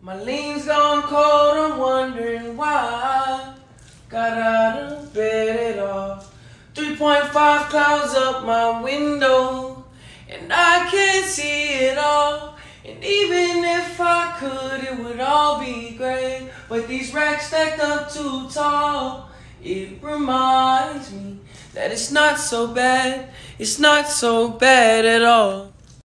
My lean's gone cold, I'm wondering why got out of bed at all. 3.5 clouds up my window, and I can't see it all. And even if I could, it would all be gray. But these racks stacked up too tall, it reminds me that it's not so bad, it's not so bad at all.